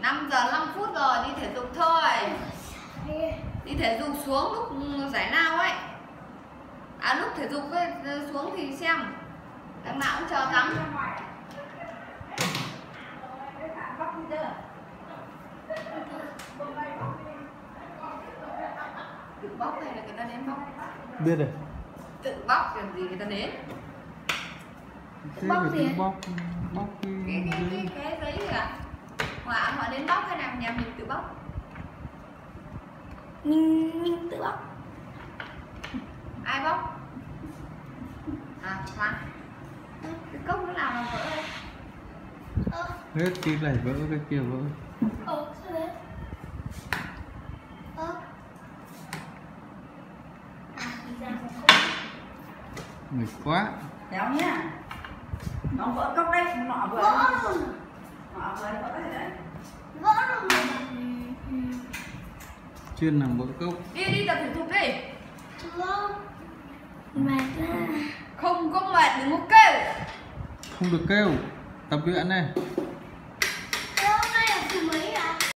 5 giờ 5 phút rồi đi thể dục thôi. Đi thể dục xuống lúc giải lao ấy. À lúc thể dục ấy, xuống thì xem. Đằng nào cũng chờ tắm tự bóc hay là người ta đến bóc. Biết rồi. Tự bóc làm gì người ta đến Bóc gì? ạ? bóc bóc cái cái cái giấy. cái, cái giấy kìa. họ họ đến bóc hay là nhà mình tự bóc. Mình mình tự bóc. Ai bóc? À khoan cái cốc nó làm mà vỡ đây. Ờ. Hết cái này vỡ cái kia vỡ. Ờ sao đấy ờ. À nghịch quá. Đéo nhá. Nó vỡ cốc đấy, nọ vừa vỡ. Luôn Nọ vừa vỡ đấy chuyên làm vỡ cốc. Đi đi tập thể dục đi. Vỡ mệt không có mệt đừng có kêu. Không được kêu. Tập luyện này